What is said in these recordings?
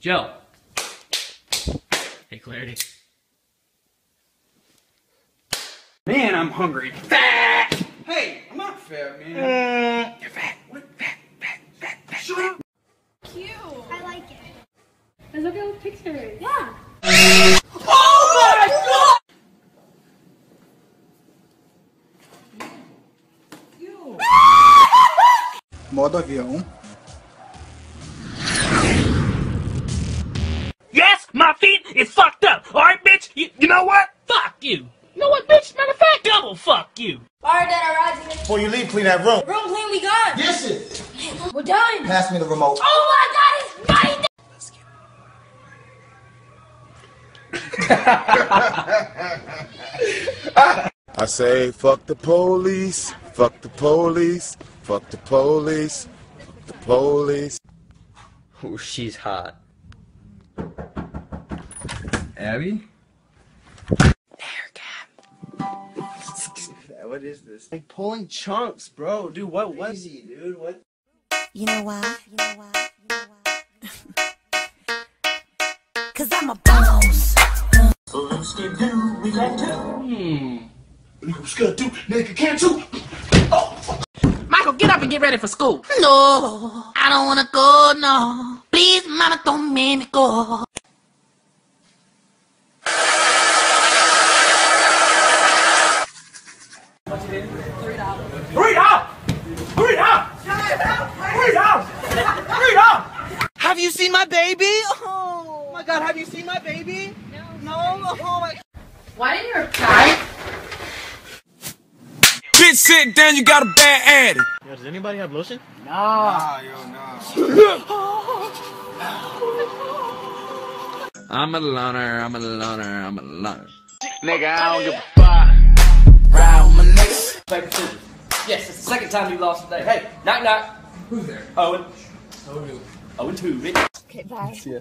Joe. Hey, Clarity. Man, I'm hungry. Fat! Hey, I'm not fat, man. Uh, you're fat. What? Fat, fat, fat, fat. Shut up. Cute. I like it. Let's look at the pictures. Yeah. Oh my god! Modo avião. Um? You. Alright, Dad, I ride you. Before you leave, clean that room. Room clean, we gone. Yes, it. We're done. Pass me the remote. Oh my God, it's right I say, fuck the police, fuck the police, fuck the police, fuck the police. Oh, she's hot. Abby? What is this? Like pulling chunks, bro. Dude, what was he, dude? What? You know why? You know why? You know why? Cause I'm a boss. Michael, get up and get ready for school. No, I don't wanna go, no. Please, mama, don't make me go. Three dollars! Three dollars! Three dollars! Three dollars! Have you seen my baby? Oh my God, have you seen my baby? No. No? Oh my. Why didn't you reply? Bitch, sit down, you got a bad attitude. Yo, does anybody have lotion? Ah, yo, no. I'm a loner, I'm a loner, I'm a loner. Nigga, I don't give a Paper, scissors. Yes, it's the second time you lost today. Hey, knock knock. Who's there? Owen. Owen. Owen two, bitch. Okay, bye. See ya.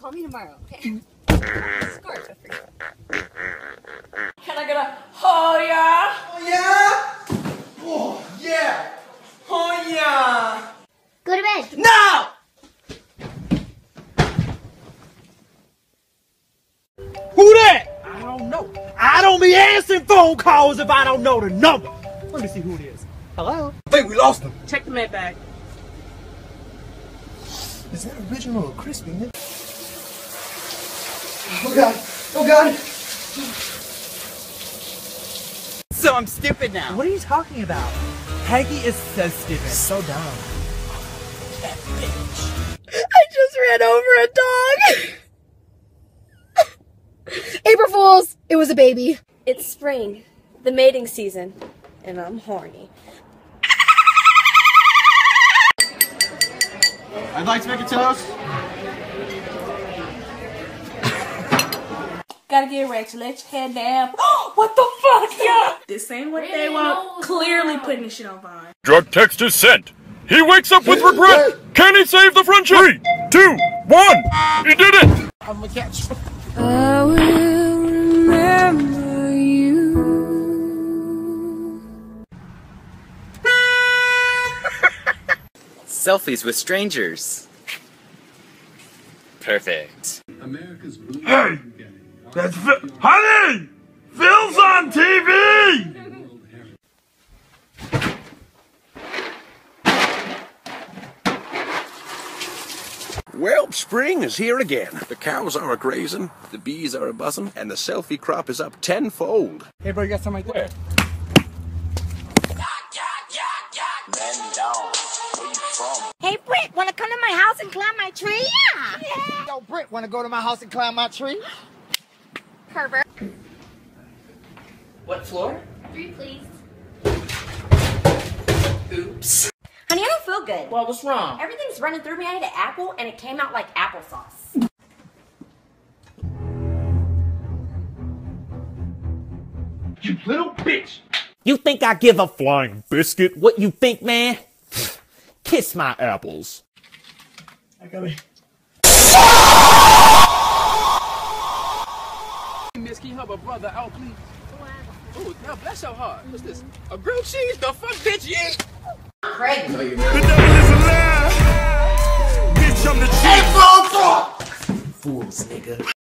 Call me tomorrow, okay? Hmm. Scarf, Can I get a oh yeah? Oh yeah? Oh yeah. Oh yeah. Go to bed. No. Be phone calls if I don't know the number. Let me see who it is. Hello? I think we lost him. Check the med bag. Is that original or crispy, nigga? Oh god. Oh god. So I'm stupid now. What are you talking about? Peggy is so stupid. So dumb. That bitch. I just ran over a dog. April Fools! It was a baby. It's spring, the mating season, and I'm horny. I'd like to make a toast. Gotta get ratchet. Let your head down. what the fuck, yeah? This ain't what they want. Clearly putting this shit on Vine. Drug text is sent. He wakes up with regret. Can he save the friendship? Three, two, one. He did it. I'm gonna catch. I will remember Selfies with strangers. Perfect. Hey, that's Phil. Honey, Phil's on TV. Well, spring is here again. The cows are a grazing, the bees are a buzzing, and the selfie crop is up tenfold. Hey, bro, you got something right there? Hey, Britt, wanna come to my house and climb my tree? Yeah. Yo, Britt, wanna go to my house and climb my tree? Pervert. What floor? Three, please. Oops. Honey, I don't feel good. Well, what's wrong? Everything's running through me. I had an apple and it came out like applesauce. You little bitch. You think I give a flying biscuit? What you think, man? Kiss my apples. I got me. Miss, can you help a brother out, please? Oh, now bless your heart. What's this? A grilled cheese? The fuck, bitch, you ain't. Craig. The devil is a lie. Bitch, I'm the chief. rules, nigga.